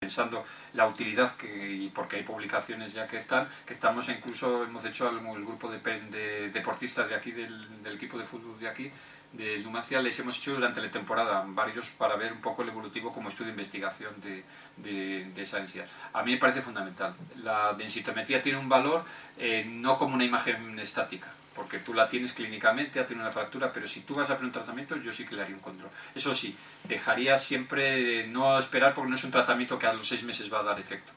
pensando la utilidad que y porque hay publicaciones ya que están que estamos incluso hemos hecho el grupo de, deportistas de aquí del, equipo de fútbol de aquí de Numancia les hemos hecho durante la temporada varios para ver un poco el evolutivo como estudio de investigación de, de, esa densidad. A mí me parece fundamental. La densitometría tiene un valor eh, no como una imagen estática, porque tú la tienes clínicamente, ha tenido una fractura, pero si tú vas a hacer un tratamiento, yo sí que le haría un control. Eso sí, dejaría siempre no esperar porque no es un tratamiento que a los seis meses va a dar efecto.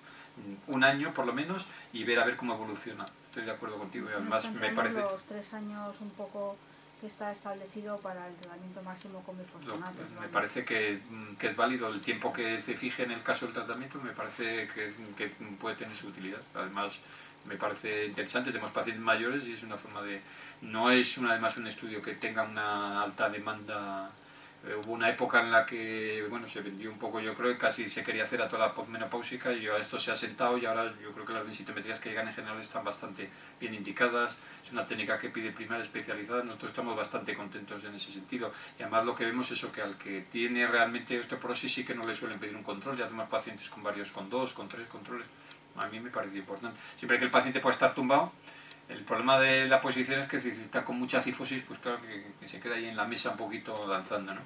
Un año por lo menos y ver a ver cómo evoluciona. Estoy de acuerdo contigo y además me parece... los tres años un poco que está establecido para el tratamiento máximo con bifosphonato. Me parece que, que, es válido el tiempo que se fije en el caso del tratamiento, me parece que, que puede tener su utilidad. Además, me parece interesante. Tenemos pacientes mayores y es una forma de... No es una, además un estudio que tenga una alta demanda. Eh, hubo una época en la que bueno se vendió un poco, yo creo, que casi se quería hacer a toda la posmenopáusica y esto se ha sentado y ahora yo creo que las densitometrías que llegan en general están bastante bien indicadas. Es una técnica que pide primaria especializada. Nosotros estamos bastante contentos en ese sentido. Y además lo que vemos es eso, que al que tiene realmente osteoporosis sí que no le suelen pedir un control. Ya tenemos pacientes con varios, con dos, con tres controles a mí me parece importante. Siempre que el paciente pueda estar tumbado, el problema de la posición es que si está con mucha cifosis, pues claro que, se queda ahí en la mesa un poquito danzando, ¿no?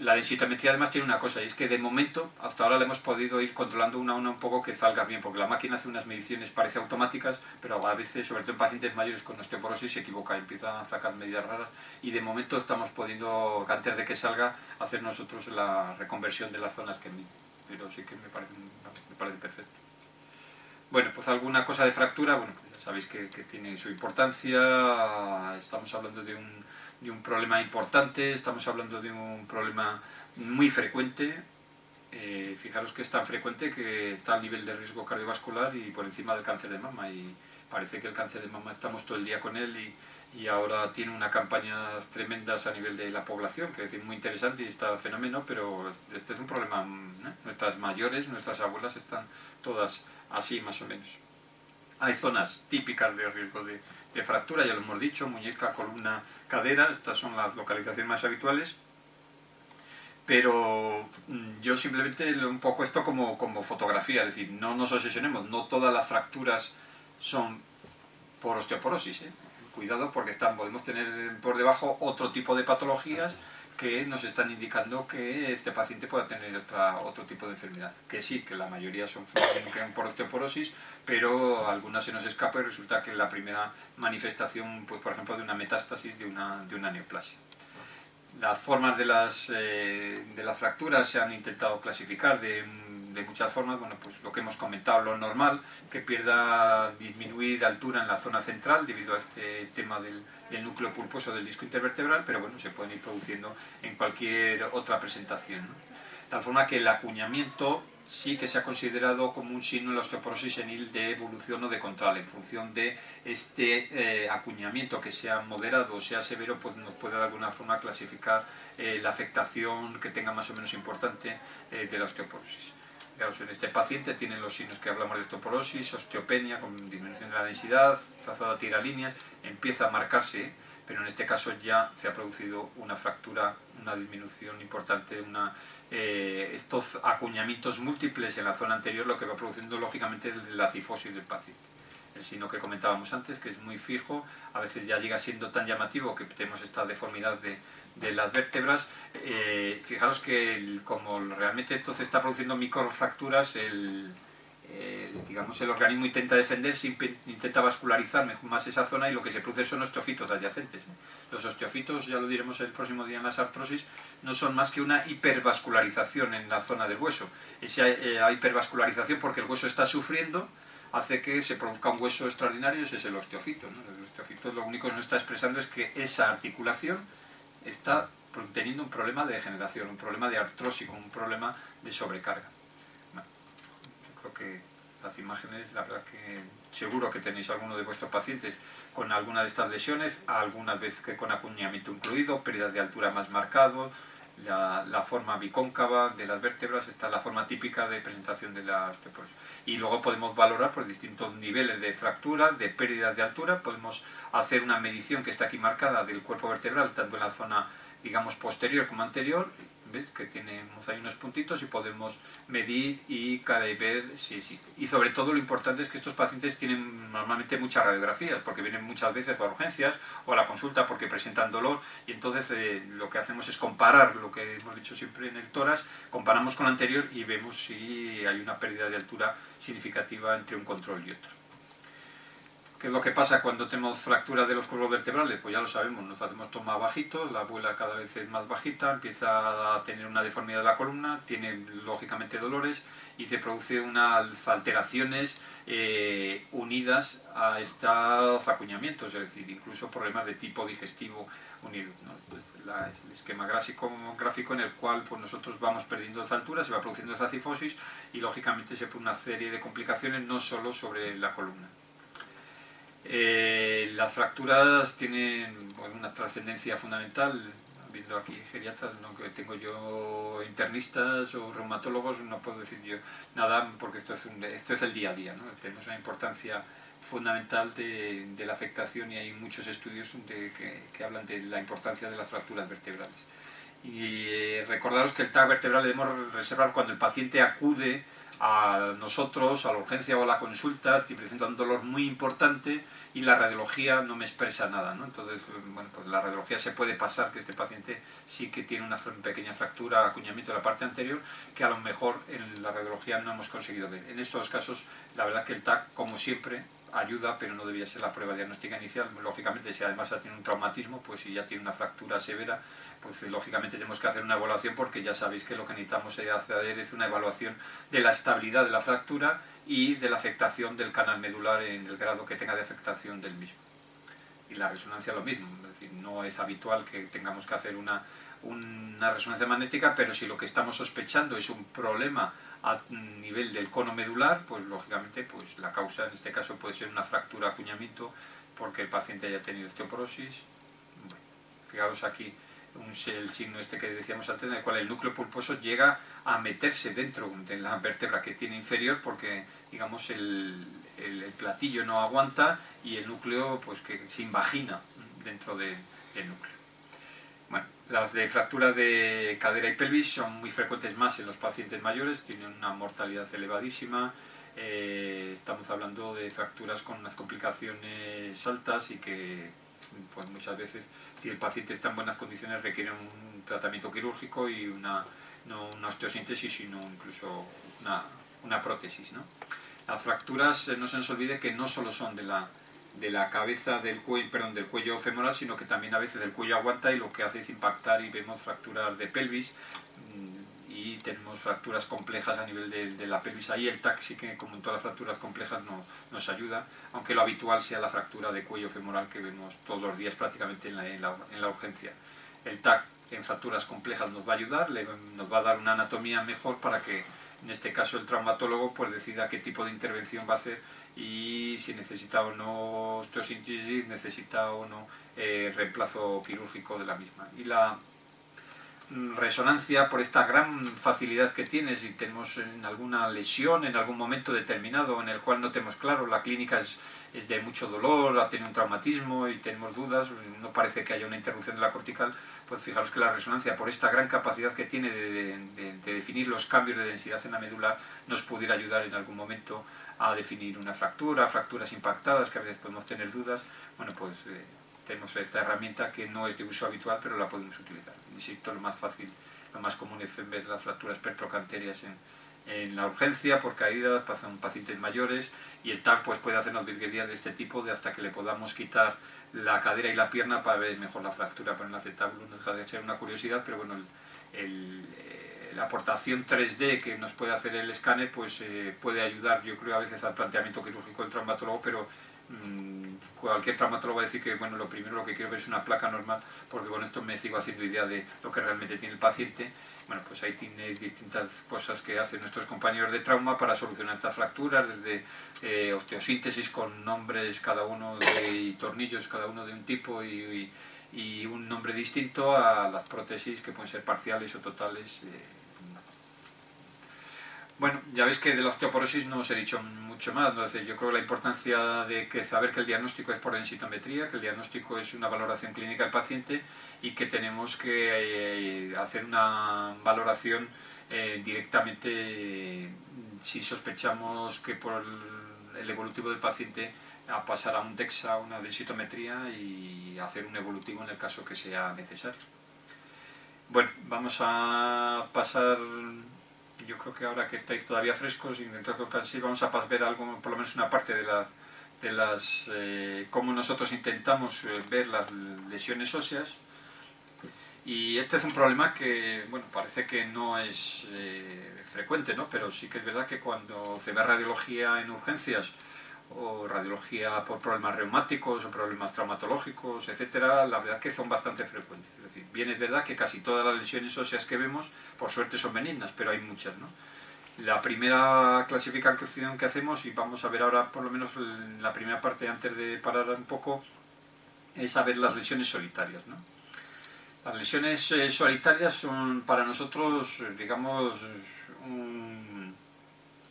La densitometría además tiene una cosa, y es que de momento, hasta ahora le hemos podido ir controlando una a una un poco que salga bien, porque la máquina hace unas mediciones, parece automáticas, pero a veces, sobre todo en pacientes mayores con osteoporosis, se equivoca, empieza a sacar medidas raras, y de momento estamos pudiendo, antes de que salga, hacer nosotros la reconversión de las zonas que pero sí que me parece, me parece perfecto. Bueno, pues alguna cosa de fractura, bueno, ya sabéis que, tiene su importancia, estamos hablando de un, de un, problema importante, estamos hablando de un problema muy frecuente, eh, fijaros que es tan frecuente que está al nivel de riesgo cardiovascular y por encima del cáncer de mama. Y parece que el cáncer de mama estamos todo el día con él y, ahora tiene una campaña tremendas a nivel de la población, que es muy interesante y está fenómeno, pero este es un problema, nuestras mayores, nuestras abuelas están todas así más o menos. Hay zonas típicas de riesgo de, fractura, ya lo hemos dicho, muñeca, columna, cadera, estas son las localizaciones más habituales. Pero mm, yo simplemente un poco esto como, como fotografía, es decir, no nos obsesionemos, no todas las fracturas son por osteoporosis. ¿eh? Cuidado porque están, podemos tener por debajo otro tipo de patologías que nos están indicando que este paciente pueda tener otra, otro tipo de enfermedad. Que sí, que la mayoría son por osteoporosis, pero algunas se nos escapa y resulta que la primera manifestación, pues por ejemplo, de una metástasis de una, de una neoplasia. Las formas de las, eh, de las fracturas se han intentado clasificar de de muchas formas, bueno, pues lo que hemos comentado, lo normal, que pierda, disminuir altura en la zona central debido a este tema del, núcleo pulposo del disco intervertebral, pero bueno, se pueden ir produciendo en cualquier otra presentación. Tal forma que el acuñamiento sí que se ha considerado como un signo en la osteoporosis senil de evolución o de control. En función de este eh, acuñamiento que sea moderado o sea severo, pues nos puede de alguna forma clasificar eh, la afectación que tenga más o menos importante eh, de la osteoporosis en este paciente tienen los signos que hablamos de osteoporosis, osteopenia con disminución de la densidad, trazado a tiralíneas, empieza a marcarse, pero en este caso ya se ha producido una fractura, una disminución importante, una, eh, estos acuñamientos múltiples en la zona anterior, lo que va produciendo lógicamente la cifosis del paciente el signo que comentábamos antes, que es muy fijo, a veces ya llega siendo tan llamativo que tenemos esta deformidad de, las vértebras. Eh, fijaros que como realmente esto se está produciendo microfracturas, el, digamos, el organismo intenta defenderse, intenta vascularizar más esa zona y lo que se produce son osteofitos adyacentes. Los osteofitos, ya lo diremos el próximo día en las artrosis, no son más que una hipervascularización en la zona del hueso. Esa eh, hipervascularización porque el hueso está sufriendo, hace que se produzca un hueso extraordinario, ese es el osteofito. El osteofito lo único que nos está expresando es que esa articulación está teniendo un problema de degeneración, un problema de artrosis, un problema de sobrecarga. creo que las imágenes, la verdad que seguro que tenéis alguno de vuestros pacientes con alguna de estas lesiones, alguna vez que con acuñamiento incluido, pérdida de altura más marcado, la, forma bicóncava de las vértebras, está la forma típica de presentación de la osteoporosis. Y luego podemos valorar por distintos niveles de fractura, de pérdida de altura, podemos hacer una medición que está aquí marcada del cuerpo vertebral, tanto en la zona, digamos, posterior como anterior, que tenemos ahí unos puntitos y podemos medir y ver si existe. Y sobre todo lo importante es que estos pacientes tienen normalmente muchas radiografías, porque vienen muchas veces a urgencias o a la consulta porque presentan dolor y entonces eh, lo que hacemos es comparar lo que hemos dicho siempre en el tórax, comparamos con lo anterior y vemos si hay una pérdida de altura significativa entre un control y otro. ¿Qué es lo que pasa cuando tenemos fracturas de los cuerpos vertebrales? Pues ya lo sabemos, nos hacemos más bajitos, la abuela cada vez es más bajita, empieza a tener una deformidad de la columna, tiene lógicamente dolores y se produce unas alteraciones eh, unidas a estos acuñamientos, es decir, incluso problemas de tipo digestivo unido. el esquema gráfico, gráfico en el cual pues, nosotros vamos perdiendo esa altura, se va produciendo esa cifosis y lógicamente se pone una serie de complicaciones no solo sobre la columna. Eh, las fracturas tienen una trascendencia fundamental. Viendo aquí geriatras, no que tengo yo internistas o reumatólogos, no puedo decir yo nada porque esto es, esto es el día a día. ¿no? Tenemos una importancia fundamental de, la afectación y hay muchos estudios que, hablan de la importancia de las fracturas vertebrales. Y eh, recordaros que el TAC vertebral debemos reservar cuando el paciente acude a nosotros, a la urgencia o a la consulta, estoy presenta un dolor muy importante y la radiología no me expresa nada. Entonces, bueno, pues la radiología se puede pasar que este paciente sí que tiene una pequeña fractura, acuñamiento de la parte anterior, que a lo mejor en la radiología no hemos conseguido ver. En estos casos, la verdad que el TAC, como siempre, ayuda, pero no debía ser la prueba diagnóstica inicial. Lógicamente, si además tiene un traumatismo, pues si ya tiene una fractura severa, pues lógicamente tenemos que hacer una evaluación porque ya sabéis que lo que necesitamos hacer es una evaluación de la estabilidad de la fractura y de la afectación del canal medular en el grado que tenga de afectación del mismo. Y la resonancia lo mismo, es decir, no es habitual que tengamos que hacer una, una resonancia magnética, pero si lo que estamos sospechando es un problema a nivel del cono medular, pues lógicamente pues la causa en este caso puede ser una fractura acuñamiento porque el paciente haya tenido osteoporosis. fijaros aquí el signo este que decíamos antes, en el cual el núcleo pulposo llega a meterse dentro de la vértebra que tiene inferior porque digamos el, el, platillo no aguanta y el núcleo pues que se invagina dentro del núcleo. Las de fractura de cadera y pelvis son muy frecuentes más en los pacientes mayores, tienen una mortalidad elevadísima, eh, estamos hablando de fracturas con unas complicaciones altas y que pues muchas veces si el paciente está en buenas condiciones requiere un tratamiento quirúrgico y una, no una osteosíntesis sino incluso una, una prótesis. ¿no? Las fracturas eh, no se nos olvide que no solo son de la de la cabeza del cuello, perdón, del cuello femoral, sino que también a veces el cuello aguanta y lo que hace es impactar y vemos fracturas de pelvis mm, y tenemos fracturas complejas a nivel de, la pelvis. Ahí el TAC sí que, como en todas las fracturas complejas, no, nos ayuda, aunque lo habitual sea la fractura de cuello femoral que vemos todos los días prácticamente en la, en la, en la urgencia. El TAC en fracturas complejas nos va a ayudar, nos va a dar una anatomía mejor para que en este caso el traumatólogo pues decida qué tipo de intervención va a hacer y si necesita o no osteosíntesis, necesita o no eh, reemplazo quirúrgico de la misma. Y la resonancia por esta gran facilidad que tiene si tenemos en alguna lesión en algún momento determinado en el cual no tenemos claro, la clínica es, es de mucho dolor, ha tenido un traumatismo y tenemos dudas, no parece que haya una interrupción de la cortical, pues fijaros que la resonancia, por esta gran capacidad que tiene de, definir los cambios de densidad en la médula, nos pudiera ayudar en algún momento a definir una fractura, fracturas impactadas, que a veces podemos tener dudas. Bueno, pues eh, tenemos esta herramienta que no es de uso habitual, pero la podemos utilizar. Insisto, lo más fácil, lo más común es ver las fracturas pertrocanterias en, en la urgencia por caídas, pasan pacientes mayores y el TAC pues, puede hacernos virguerías de este tipo de hasta que le podamos quitar la cadera y la pierna para ver mejor la fractura, pero no aceptable, no deja de ser una curiosidad, pero bueno, eh, la aportación 3D que nos puede hacer el escáner pues eh, puede ayudar, yo creo, a veces al planteamiento quirúrgico del traumatólogo, pero cualquier traumatólogo va a decir que bueno, lo primero lo que quiero ver es una placa normal, porque con esto me sigo haciendo idea de lo que realmente tiene el paciente. Bueno, pues ahí tiene distintas cosas que hacen nuestros compañeros de trauma para solucionar estas fracturas, desde eh, osteosíntesis con nombres cada uno de y tornillos cada uno de un tipo y, y, un nombre distinto a las prótesis que pueden ser parciales o totales. Eh, Bueno, ya veis que de la osteoporosis no os he dicho mucho más. Entonces, yo creo que la importancia de que saber que el diagnóstico es por densitometría, que el diagnóstico es una valoración clínica del paciente y que tenemos que eh, hacer una valoración eh, directamente si sospechamos que por el, evolutivo del paciente a pasar a un DEXA, una densitometría y hacer un evolutivo en el caso que sea necesario. Bueno, vamos a pasar yo creo que ahora que estáis todavía frescos y de que vamos a ver algo, por lo menos una parte de, la, de las, eh, cómo nosotros intentamos eh, ver las lesiones óseas. Y este es un problema que, bueno, parece que no es eh, frecuente, ¿no? Pero sí que es verdad que cuando se ve radiología en urgencias o radiología por problemas reumáticos o problemas traumatológicos, etcétera, la verdad que son bastante frecuentes. Es decir, bien es verdad que casi todas las lesiones óseas que vemos, por suerte son benignas, pero hay muchas, ¿no? La primera clasificación que hacemos, y vamos a ver ahora por lo menos la primera parte antes de parar un poco, es a ver las lesiones solitarias, ¿no? Las lesiones eh, solitarias son para nosotros, digamos,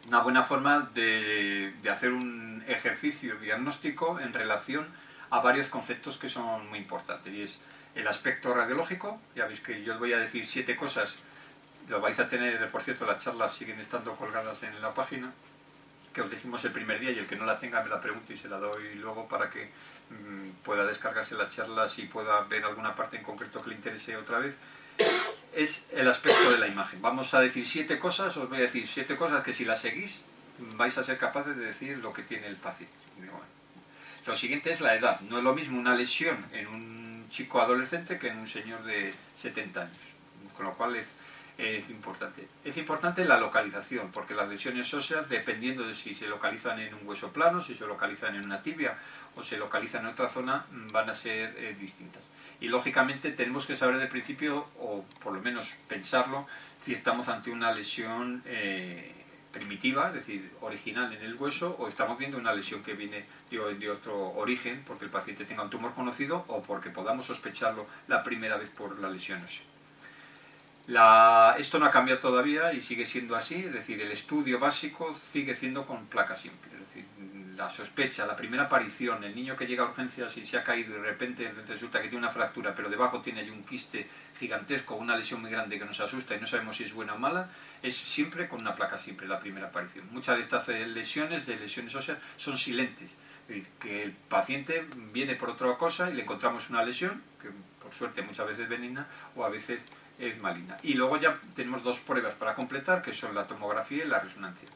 una buena forma de hacer un ejercicio diagnóstico en relación a varios conceptos que son muy importantes. Y es el aspecto radiológico, ya veis que yo os voy a decir siete cosas, lo vais a tener, por cierto, las charlas siguen estando colgadas en la página, que os dijimos el primer día y el que no la tenga me la pregunto y se la doy luego para que mm, pueda descargarse la charla si pueda ver alguna parte en concreto que le interese otra vez. Es el aspecto de la imagen. Vamos a decir siete cosas, os voy a decir siete cosas que si las seguís vais a ser capaces de decir lo que tiene el paciente. Lo siguiente es la edad. No es lo mismo una lesión en un chico adolescente que en un señor de 70 años. Con lo cual es, importante. Es importante la localización, porque las lesiones óseas, dependiendo de si se localizan en un hueso plano, si se localizan en una tibia o se localizan en otra zona, van a ser eh, distintas. Y lógicamente tenemos que saber de principio, o por lo menos pensarlo, si estamos ante una lesión eh, primitiva, es decir, original en el hueso, o estamos viendo una lesión que viene de, otro origen, porque el paciente tenga un tumor conocido o porque podamos sospecharlo la primera vez por la lesión La, esto no ha cambiado todavía y sigue siendo así, es decir, el estudio básico sigue siendo con placa simple, la sospecha, la primera aparición, el niño que llega a urgencias y se ha caído y de repente resulta que tiene una fractura, pero debajo tiene un quiste gigantesco, una lesión muy grande que nos asusta y no sabemos si es buena o mala, es siempre con una placa simple la primera aparición. Muchas de estas lesiones, de lesiones óseas, son silentes, es decir, que el paciente viene por otra cosa y le encontramos una lesión, que por suerte muchas veces es benigna o a veces es maligna. Y luego ya tenemos dos pruebas para completar, que son la tomografía y la resonancia.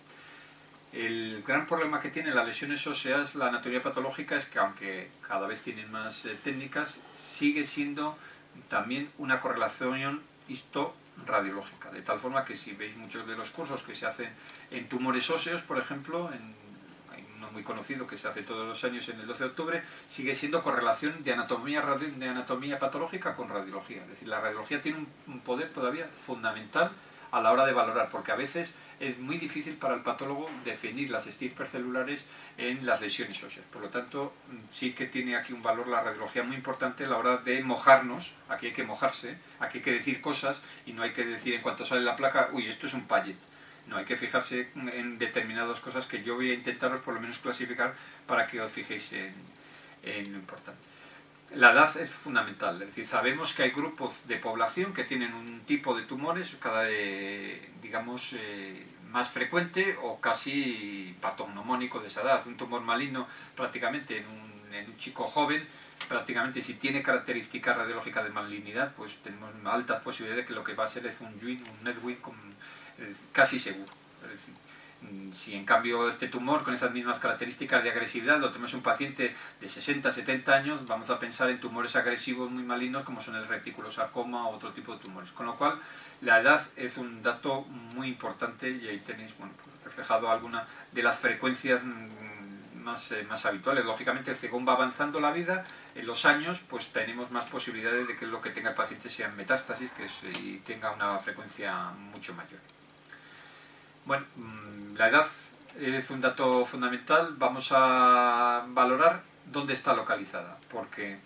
El gran problema que tiene las lesiones óseas, la anatomía patológica, es que aunque cada vez tienen más eh, técnicas, sigue siendo también una correlación historadiológica. De tal forma que si veis muchos de los cursos que se hacen en tumores óseos, por ejemplo, en, hay uno muy conocido que se hace todos los años en el 12 de octubre, sigue siendo correlación de anatomía, de anatomía patológica con radiología. Es decir, la radiología tiene un poder todavía fundamental a la hora de valorar, porque a veces es muy difícil para el patólogo definir las estirpes celulares en las lesiones óseas. Por lo tanto, sí que tiene aquí un valor la radiología muy importante a la hora de mojarnos, aquí hay que mojarse, aquí hay que decir cosas y no hay que decir en cuanto sale la placa, uy, esto es un pallet. No, hay que fijarse en determinadas cosas que yo voy a intentaros por lo menos clasificar para que os fijéis en, lo importante. La edad es fundamental, es decir, sabemos que hay grupos de población que tienen un tipo de tumores cada, eh, digamos, eh, más frecuente o casi patognomónico de esa edad. Un tumor maligno prácticamente en un, chico joven, prácticamente si tiene características radiológicas de malignidad, pues tenemos altas posibilidades de que lo que va a ser es un un eh, casi seguro. Mm, si en cambio este tumor con esas mismas características de agresividad lo tenemos un paciente de 60, 70 años, vamos a pensar en tumores agresivos muy malignos como son el reticulosarcoma o otro tipo de tumores. Con lo cual, la edad es un dato muy importante y ahí tenéis bueno, pues, reflejado alguna de las frecuencias mm, más, eh, más habituales. Lógicamente, según va avanzando la vida, en los años, pues tenemos más posibilidades de que lo que tenga el paciente sea metástasis que y tenga una frecuencia mucho mayor. Bueno, mm, la edad es un dato fundamental. Vamos a valorar dónde está localizada, porque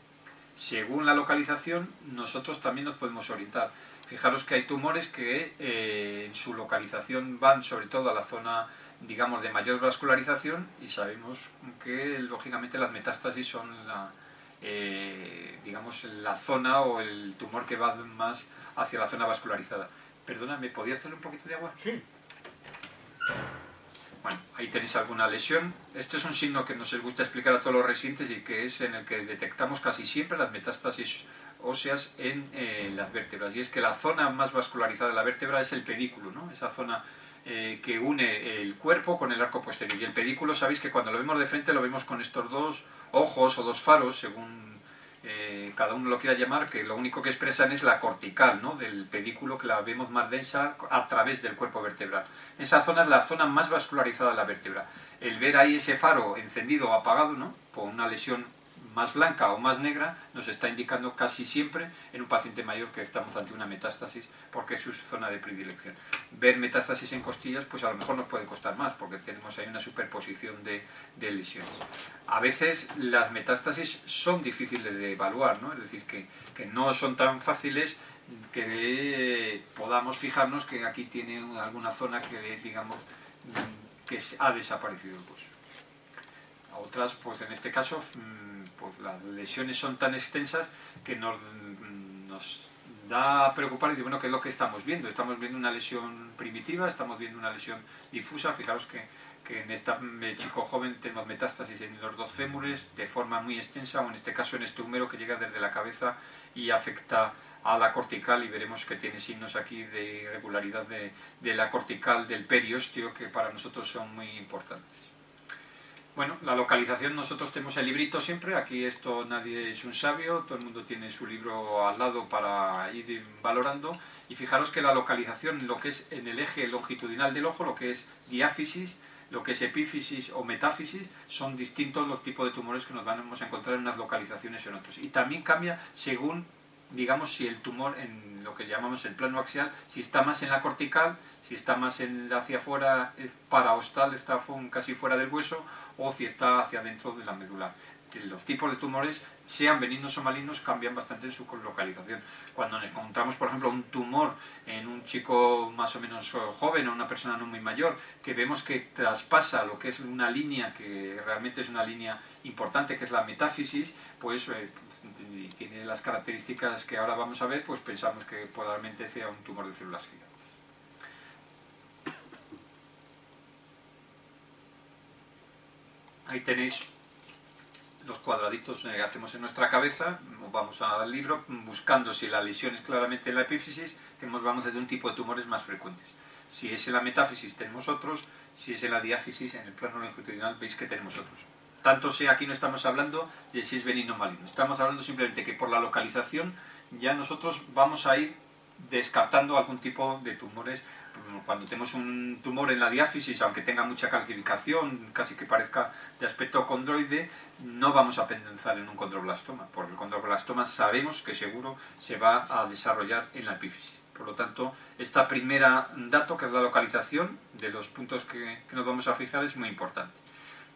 según la localización nosotros también nos podemos orientar. fijaros que hay tumores que eh, en su localización van sobre todo a la zona digamos de mayor vascularización y sabemos que lógicamente las metástasis son la, eh, digamos la zona o el tumor que va más hacia la zona vascularizada. Perdona, ¿me podías hacer un poquito de agua? Sí. Bueno, ahí tenéis alguna lesión. Este es un signo que nos gusta explicar a todos los residentes y que es en el que detectamos casi siempre las metástasis óseas en eh, las vértebras. Y es que la zona más vascularizada de la vértebra es el pedículo, ¿no? esa zona eh, que une el cuerpo con el arco posterior. Y el pedículo, sabéis que cuando lo vemos de frente lo vemos con estos dos ojos o dos faros, según eh, cada uno lo quiera llamar, que lo único que expresan es la cortical ¿no? del pedículo, que la vemos más densa a través del cuerpo vertebral. Esa zona es la zona más vascularizada de la vértebra. El ver ahí ese faro encendido o apagado, ¿no? con una lesión más blanca o más negra nos está indicando casi siempre en un paciente mayor que estamos ante una metástasis porque es su zona de predilección. Ver metástasis en costillas pues a lo mejor nos puede costar más porque tenemos ahí una superposición de, lesiones. A veces las metástasis son difíciles de evaluar, ¿no? es decir, que, que no son tan fáciles que podamos fijarnos que aquí tiene alguna zona que digamos que ha desaparecido hueso. Otras, pues en este caso, mm, pues las lesiones son tan extensas que nos, da a preocupar y decir, bueno, ¿qué es lo que estamos viendo? Estamos viendo una lesión primitiva, estamos viendo una lesión difusa, fijaros que, que en este chico joven tenemos metástasis en los dos fémures de forma muy extensa, o en este caso en este húmero que llega desde la cabeza y afecta a la cortical y veremos que tiene signos aquí de irregularidad de, de la cortical del periósteo que para nosotros son muy importantes. Bueno, la localización, nosotros tenemos el librito siempre, aquí esto nadie es un sabio, todo el mundo tiene su libro al lado para ir valorando y fijaros que la localización, lo que es en el eje longitudinal del ojo, lo que es diáfisis, lo que es epífisis o metáfisis, son distintos los tipos de tumores que nos vamos a encontrar en unas localizaciones y en otros. Y también cambia según digamos, si el tumor en lo que llamamos el plano axial, si está más en la cortical, si está más en, hacia afuera, paraostal, está casi fuera del hueso, o si está hacia dentro de la médula. Los tipos de tumores, sean benignos o malignos, cambian bastante en su localización. Cuando nos encontramos, por ejemplo, un tumor en un chico más o menos eh, joven o una persona no muy mayor, que vemos que traspasa lo que es una línea que realmente es una línea importante, que es la metáfisis, pues eh, y tiene las características que ahora vamos a ver, pues pensamos que probablemente sea un tumor de células gigantes. Ahí tenéis los cuadraditos que hacemos en nuestra cabeza, vamos al libro buscando si la lesión es claramente en la epífisis, tenemos, vamos desde un tipo de tumores más frecuentes. Si es en la metáfisis tenemos otros, si es en la diáfisis, en el plano longitudinal veis que tenemos otros tanto sea aquí no estamos hablando de si es benigno o maligno, estamos hablando simplemente que por la localización ya nosotros vamos a ir descartando algún tipo de tumores. Cuando tenemos un tumor en la diáfisis, aunque tenga mucha calcificación, casi que parezca de aspecto condroide, no vamos a pensar en un condroblastoma, porque el condroblastoma sabemos que seguro se va a desarrollar en la epífisis. Por lo tanto, esta primera dato, que es la localización de los puntos que nos vamos a fijar, es muy importante.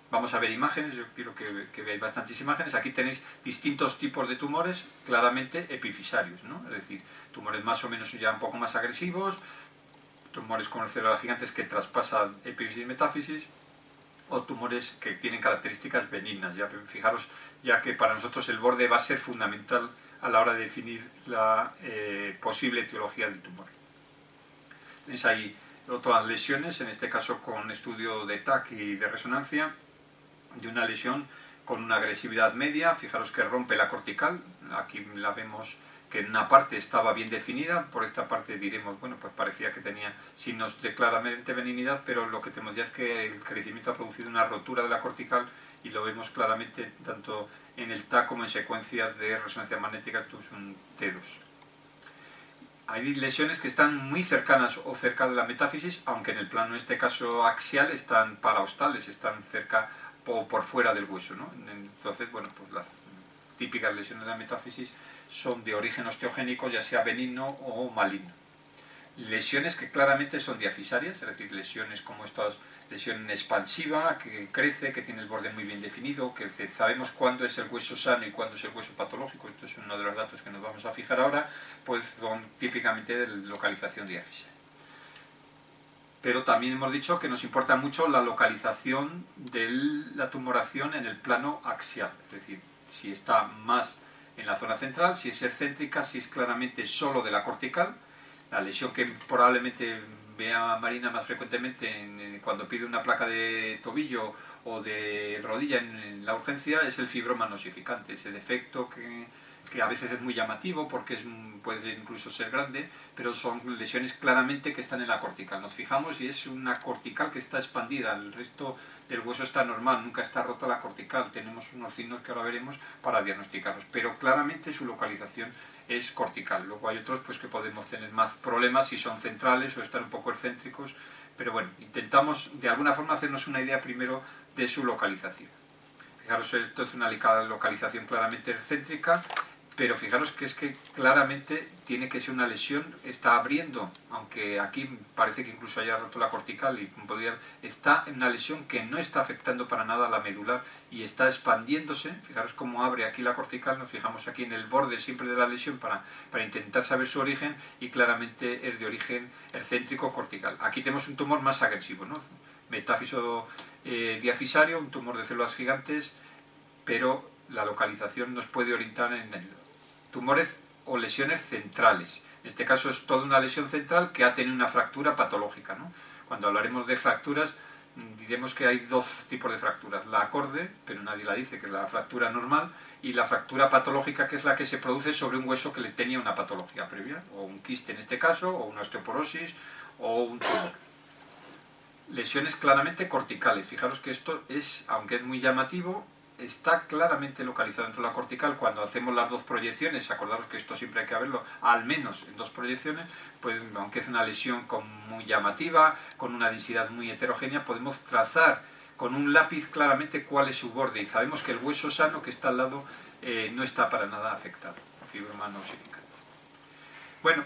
Vamos a ver imágenes, yo quiero que, veáis bastantes imágenes. Aquí tenéis distintos tipos de tumores claramente epifisarios, ¿no? es decir, tumores más o menos ya un poco más agresivos, tumores con células gigantes que traspasan epífisis y metáfisis, o tumores que tienen características benignas. Ya, fijaros, ya que para nosotros el borde va a ser fundamental a la hora de definir la eh, posible etiología del tumor. Tenéis ahí otras lesiones, en este caso con estudio de TAC y de resonancia, de una lesión con una agresividad media, fijaros que rompe la cortical, aquí la vemos que en una parte estaba bien definida, por esta parte diremos, bueno, pues parecía que tenía signos de claramente benignidad, pero lo que tenemos ya es que el crecimiento ha producido una rotura de la cortical y lo vemos claramente tanto en el TAC como en secuencias de resonancia magnética T2. Hay lesiones que están muy cercanas o cerca de la metáfisis, aunque en el plano, en este caso axial, están paraostales, están cerca o por fuera del hueso. ¿no? Entonces, bueno, pues las típicas lesiones de la metáfisis son de origen osteogénico, ya sea benigno o maligno. lesiones que claramente son diafisarias, es decir, lesiones como estas, lesión expansiva, que crece, que tiene el borde muy bien definido, que sabemos cuándo es el hueso sano y cuándo es el hueso patológico, esto es uno de los datos que nos vamos a fijar ahora, pues son típicamente de localización diafisaria. Pero también hemos dicho que nos importa mucho la localización de la tumoración en el plano axial, es decir, si está más en la zona central, si es excéntrica, si es claramente solo de la cortical, la lesión que probablemente vea Marina más frecuentemente cuando pide una placa de tobillo o de rodilla en, la urgencia es el fibroma nosificante, ese defecto que, que, a veces es muy llamativo porque puede incluso ser grande, pero son lesiones claramente que están en la cortical. Nos fijamos y es una cortical que está expandida, el resto del hueso está normal, nunca está rota la cortical. Tenemos unos signos que ahora veremos para diagnosticarlos, pero claramente su localización es cortical. Luego hay otros pues que podemos tener más problemas si son centrales o estar un poco excéntricos, pero bueno, intentamos de alguna forma hacernos una idea primero de su localización. Fijaros, esto es una localización claramente excéntrica pero fijaros que es que claramente tiene que ser una lesión, está abriendo, aunque aquí parece que incluso haya roto la cortical y podría, está en una lesión que no está afectando para nada a la medular y está expandiéndose, fijaros cómo abre aquí la cortical, nos fijamos aquí en el borde siempre de la lesión para, para intentar saber su origen y claramente es de origen excéntrico cortical. Aquí tenemos un tumor más agresivo, ¿no? metáfiso eh, diafisario, un tumor de células gigantes, pero la localización nos puede orientar en el tumores o lesiones centrales. En este caso es toda una lesión central que ha tenido una fractura patológica. Cuando hablaremos de fracturas, mm, diremos que hay dos tipos de fracturas. La acorde, pero nadie la dice, que es la fractura normal, y la fractura patológica, que es la que se produce sobre un hueso que le tenía una patología previa, o un quiste en este caso, o una osteoporosis, o un tumor. Lesiones claramente corticales. Fijaros que esto es, aunque es muy llamativo, está claramente localizado dentro de la cortical cuando hacemos las dos proyecciones, acordaros que esto siempre hay que verlo al menos en dos proyecciones, pues aunque es una lesión muy llamativa, con una densidad muy heterogénea, podemos trazar con un lápiz claramente cuál es su borde y sabemos que el hueso sano que está al lado eh, no está para nada afectado, fibroma nosificante. Bueno,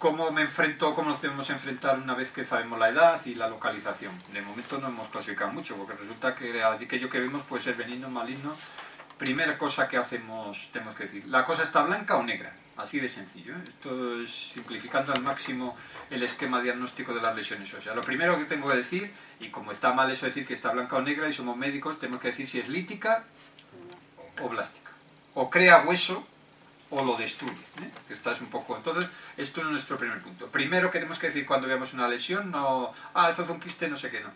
¿Cómo me enfrento, cómo nos debemos enfrentar una vez que sabemos la edad y la localización? De momento no hemos clasificado mucho, porque resulta que aquello que vemos puede ser benigno, maligno. Primera cosa que hacemos, tenemos que decir, ¿la cosa está blanca o negra? Así de sencillo. ¿eh? Esto es simplificando al máximo el esquema diagnóstico de las lesiones O sea, Lo primero que tengo que decir, y como está mal eso decir que está blanca o negra y somos médicos, tenemos que decir si es lítica o blástica. O crea hueso o lo destruye. ¿eh? Un poco... Entonces, esto es nuestro primer punto. Primero tenemos que decir cuando veamos una lesión, no... Ah, eso es un quiste, no sé qué, no.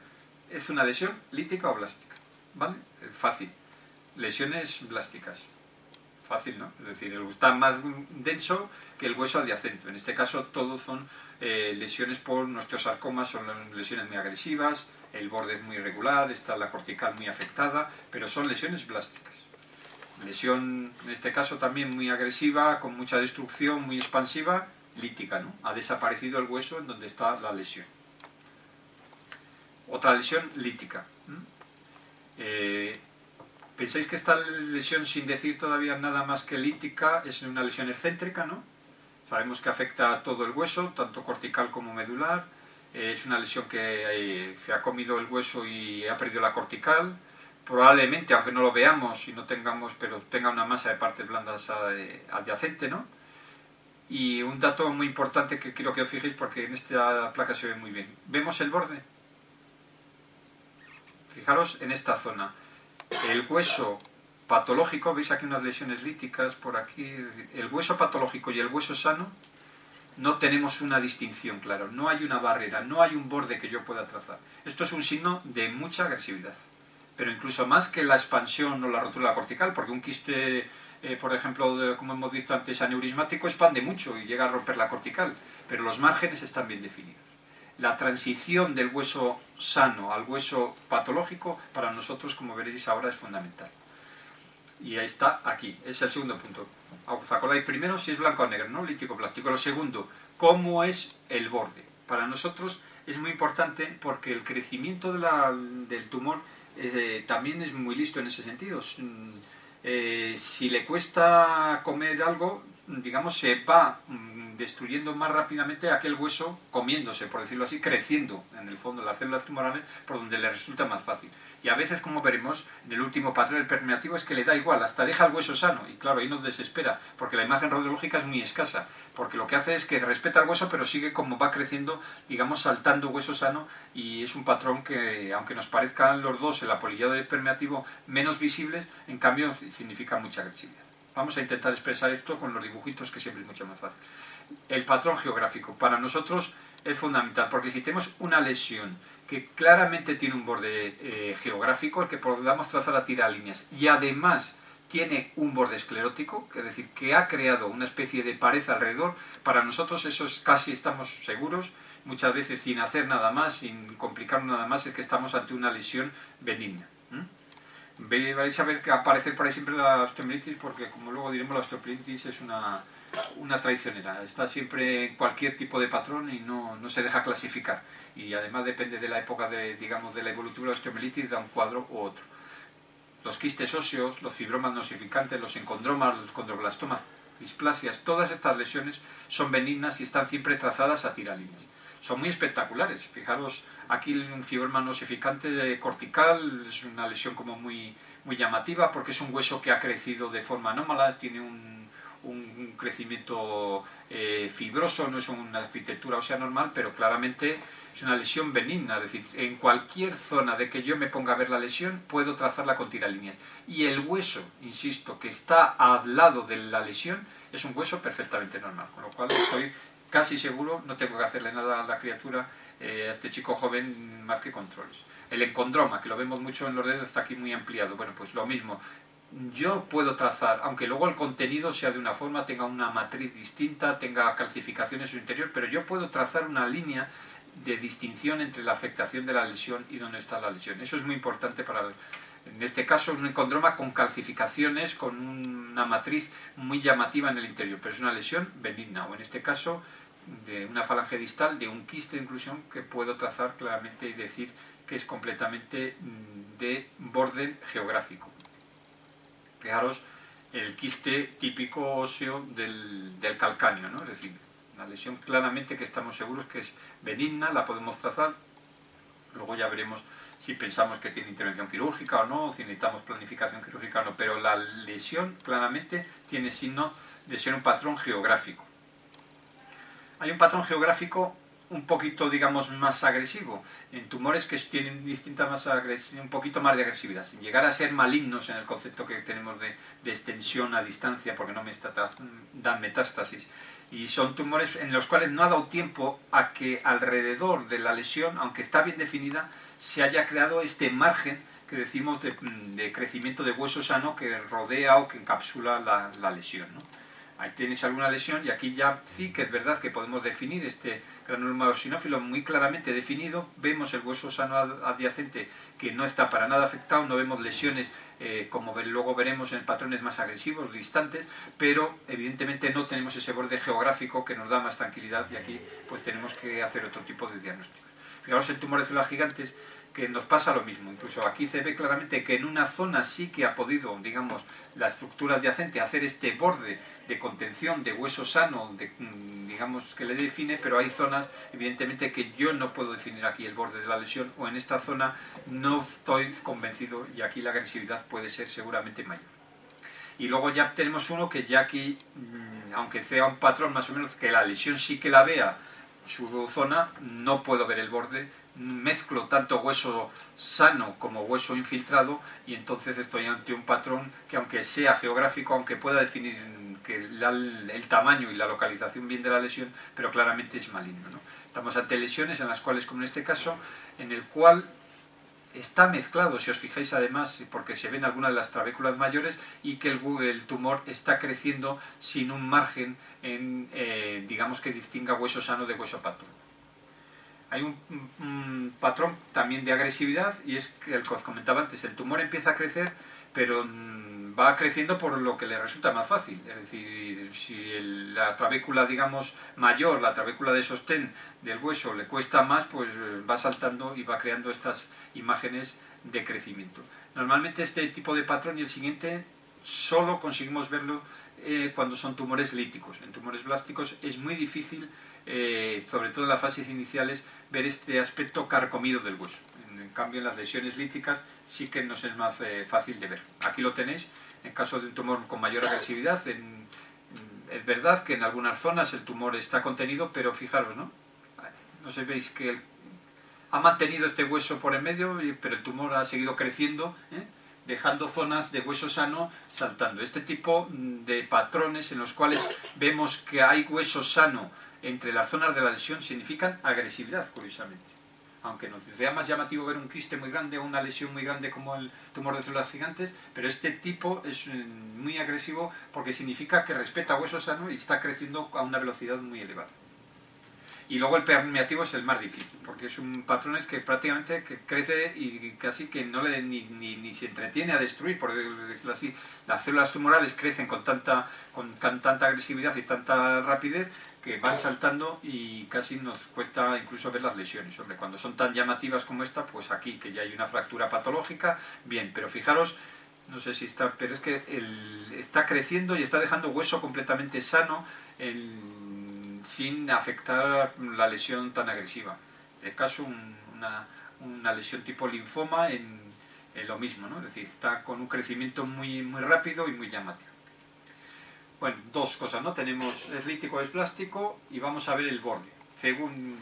Es una lesión lítica o blástica. ¿Vale? Es fácil. Lesiones blásticas. Fácil, ¿no? Es decir, está más denso que el hueso adyacente. En este caso, todos son eh, lesiones por nuestros sarcomas, son lesiones muy agresivas, el borde es muy irregular, está la cortical muy afectada, pero son lesiones blásticas lesión en este caso también muy agresiva, con mucha destrucción, muy expansiva, lítica, ¿no? Ha desaparecido el hueso en donde está la lesión. Otra lesión lítica. Eh, ¿Pensáis que esta lesión, sin decir todavía nada más que lítica, es una lesión excéntrica, no? Sabemos que afecta a todo el hueso, tanto cortical como medular. es una lesión que eh, se ha comido el hueso y ha perdido la cortical probablemente, aunque no lo veamos y no tengamos, pero tenga una masa de partes blandas eh, adyacente, ¿no? Y un dato muy importante que quiero que os fijéis porque en esta placa se ve muy bien. ¿Vemos el borde? Fijaros en esta zona. El hueso patológico, veis aquí unas lesiones líticas por aquí, el hueso patológico y el hueso sano, no tenemos una distinción, claro, no hay una barrera, no hay un borde que yo pueda trazar. Esto es un signo de mucha agresividad pero incluso más que la expansión o la rotura cortical, porque un quiste, eh, por ejemplo, como hemos visto antes, aneurismático expande mucho y llega a romper la cortical, pero los márgenes están bien definidos. La transición del hueso sano al hueso patológico para nosotros, como veréis ahora, es fundamental. Y ahí está, aquí, es el segundo punto. ¿Os acordáis primero si es blanco o negro, no? Lítico plástico. Lo segundo, ¿cómo es el borde? Para nosotros es muy importante porque el crecimiento del tumor eh, también es muy listo en ese sentido. Mm, eh, si le cuesta comer algo, digamos, se va mm, destruyendo más rápidamente aquel hueso, comiéndose, por decirlo así, creciendo en el fondo las células tumorales por donde le resulta más fácil. Y a veces, como veremos, en el último patrón permeativo es que le da igual, hasta deja el hueso sano. Y claro, ahí nos desespera, porque la imagen radiológica es muy escasa, porque lo que hace es que respeta el hueso, pero sigue como va creciendo, digamos, saltando hueso sano, y es un patrón que, aunque nos parezcan los dos, el apolillado y permeativo, menos visibles, en cambio significa mucha agresividad. Vamos a intentar expresar esto con los dibujitos, que siempre es mucho más fácil. El patrón geográfico, para nosotros es fundamental, porque si tenemos una lesión que claramente tiene un borde eh, geográfico, el que podamos trazar a tirar líneas, y además tiene un borde esclerótico, es decir, que ha creado una especie de pared alrededor, para nosotros eso es casi estamos seguros, muchas veces sin hacer nada más, sin complicar nada más, es que estamos ante una lesión benigna vais a ver que aparece por ahí siempre la osteomelitis porque como luego diremos la osteomelitis es una, una traicionera, está siempre en cualquier tipo de patrón y no, no, se deja clasificar. Y además depende de la época de, digamos, de la evolutiva de la osteomelitis da un cuadro u otro. Los quistes óseos, los fibromas nosificantes, los encondromas, los condroblastomas, displasias, todas estas lesiones son benignas y están siempre trazadas a tiralíneas son muy espectaculares. Fijaros, aquí un fibroma nosificante cortical es una lesión como muy, muy llamativa porque es un hueso que ha crecido de forma anómala, tiene un, un crecimiento eh, fibroso, no es una arquitectura ósea normal, pero claramente es una lesión benigna, es decir, en cualquier zona de que yo me ponga a ver la lesión puedo trazarla con tiralíneas. Y el hueso, insisto, que está al lado de la lesión es un hueso perfectamente normal, con lo cual estoy casi seguro, no tengo que hacerle nada a la criatura, eh, a este chico joven, más que controles. El encondroma, que lo vemos mucho en los dedos, está aquí muy ampliado. Bueno, pues lo mismo. Yo puedo trazar, aunque luego el contenido sea de una forma, tenga una matriz distinta, tenga calcificación en su interior, pero yo puedo trazar una línea de distinción entre la afectación de la lesión y dónde está la lesión. Eso es muy importante para, en este caso, un encondroma con calcificaciones, con una matriz muy llamativa en el interior, pero es una lesión benigna, o en este caso, de una falange distal, de un quiste de inclusión que puedo trazar claramente y decir que es completamente mm, de borde geográfico. Fijaros el quiste típico óseo del, del calcáneo, ¿no? es decir, una lesión claramente que estamos seguros que es benigna, la podemos trazar, luego ya veremos si pensamos que tiene intervención quirúrgica o no, si necesitamos planificación quirúrgica o no, pero la lesión claramente tiene signo de ser un patrón geográfico hay un patrón geográfico un poquito, digamos, más agresivo, en tumores que tienen distinta más un poquito más de agresividad, sin llegar a ser malignos en el concepto que tenemos de, extensión a distancia, porque no me dan metástasis. Y son tumores en los cuales no ha dado tiempo a que alrededor de la lesión, aunque está bien definida, se haya creado este margen que decimos de, crecimiento de hueso sano que rodea o que encapsula la, la lesión. ¿no? Ahí tenéis alguna lesión y aquí ya sí que es verdad que podemos definir este granuloma sinófilo muy claramente definido, vemos el hueso sano adyacente que no está para nada afectado, no vemos lesiones eh, como luego veremos en patrones más agresivos, distantes, pero evidentemente no tenemos ese borde geográfico que nos da más tranquilidad y aquí pues tenemos que hacer otro tipo de diagnóstico. Fijaros el tumor de células gigantes que nos pasa lo mismo. Incluso aquí se ve claramente que en una zona sí que ha podido, digamos, la estructura adyacente hacer este borde de contención de hueso sano, de, mm, digamos, que le define, pero hay zonas, evidentemente, que yo no puedo definir aquí el borde de la lesión o en esta zona no estoy convencido y aquí la agresividad puede ser seguramente mayor. Y luego ya tenemos uno que ya aquí, mm, aunque sea un patrón más o menos que la lesión sí que la vea, su zona, no puedo ver el borde, mezclo tanto hueso sano como hueso infiltrado y entonces estoy ante un patrón que aunque sea geográfico, aunque pueda definir que el tamaño y la localización bien de la lesión, pero claramente es maligno. Estamos ante lesiones en las cuales, como en este caso, en el cual está mezclado, si os fijáis además, porque se ven algunas de las trabéculas mayores y que el, tumor está creciendo sin un margen, en, eh, digamos que distinga hueso sano de hueso pato. Hay un, patrón también de agresividad y es el que os comentaba antes, el tumor empieza a crecer, pero mm, va creciendo por lo que le resulta más fácil. Es decir, si la trabécula, digamos, mayor, la trabécula de sostén del hueso le cuesta más, pues va saltando y va creando estas imágenes de crecimiento. Normalmente este tipo de patrón y el siguiente solo conseguimos verlo eh, cuando son tumores líticos. En tumores blásticos es muy difícil, eh, sobre todo en las fases iniciales, ver este aspecto carcomido del hueso. En, cambio, en las lesiones líticas sí que nos es más eh, fácil de ver. Aquí lo tenéis, en caso de un tumor con mayor agresividad, es verdad que en algunas zonas el tumor está contenido, pero fijaros, ¿no? No sé, veis que ha mantenido este hueso por en medio, pero el tumor ha seguido creciendo, ¿eh? Dejando zonas de hueso sano saltando. Este tipo de patrones en los cuales vemos que hay hueso sano entre las zonas de la lesión significan agresividad, curiosamente. Aunque nos sea más llamativo ver un quiste muy grande o una lesión muy grande como el tumor de células gigantes, pero este tipo es mm, muy agresivo porque significa que respeta hueso sano y está creciendo a una velocidad muy elevada. Y luego el permeativo es el más difícil, porque es un patrón que prácticamente crece y casi que no le ni, ni, se entretiene a destruir, por decirlo así. Las células tumorales crecen con tanta, con, tanta agresividad y tanta rapidez que van saltando y casi nos cuesta incluso ver las lesiones. Hombre, cuando son tan llamativas como esta, pues aquí que ya hay una fractura patológica, bien, pero fijaros, no sé si está, pero es que el, está creciendo y está dejando hueso completamente sano. El, sin afectar la lesión tan agresiva. En el caso, una, una, lesión tipo linfoma en, lo mismo, ¿no? es decir, está con un crecimiento muy, muy rápido y muy llamativo. Bueno, dos cosas, ¿no? Tenemos es lítico, es plástico y vamos a ver el borde. Según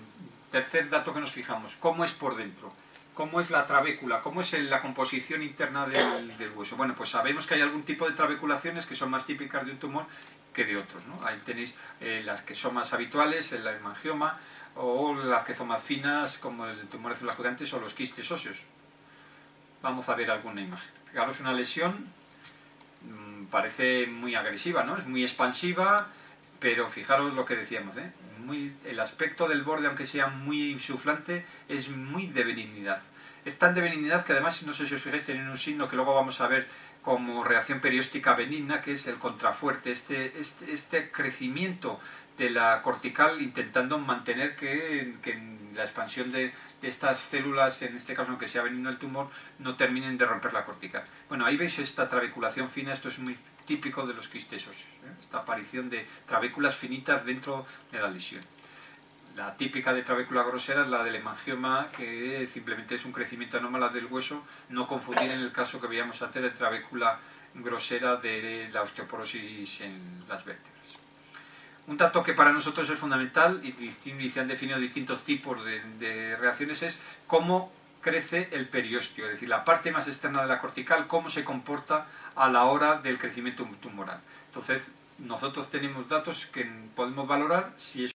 tercer dato que nos fijamos, ¿cómo es por dentro? ¿Cómo es la trabécula? ¿Cómo es la composición interna del, del, hueso? Bueno, pues sabemos que hay algún tipo de trabeculaciones que son más típicas de un tumor que de otros. ¿no? Ahí tenéis eh, las que son más habituales, el hemangioma, o las que son más finas, como el tumor de células gigantes o los quistes óseos. Vamos a ver alguna imagen. Fijaros, una lesión mmm, parece muy agresiva, ¿no? Es muy expansiva, pero fijaros lo que decíamos, ¿eh? Muy, el aspecto del borde, aunque sea muy insuflante, es muy de benignidad. Es tan de benignidad que además, no sé si os fijáis, tiene un signo que luego vamos a ver como reacción perióstica benigna, que es el contrafuerte, este, este, este crecimiento de la cortical intentando mantener que, la expansión de, estas células, en este caso aunque sea benigno el tumor, no terminen de romper la cortical. Bueno, ahí veis esta trabeculación fina, esto es muy típico de los quistes óseos, ¿eh? esta aparición de trabéculas finitas dentro de la lesión. La típica de trabécula grosera es la del hemangioma, que simplemente es un crecimiento anómalo del hueso, no confundir en el caso que veíamos antes de trabécula grosera de la osteoporosis en las vértebras. Un dato que para nosotros es fundamental y, se han definido distintos tipos de, de reacciones es cómo crece el periósteo, es decir, la parte más externa de la cortical, cómo se comporta a la hora del crecimiento tumoral. Entonces, nosotros tenemos datos que podemos valorar si es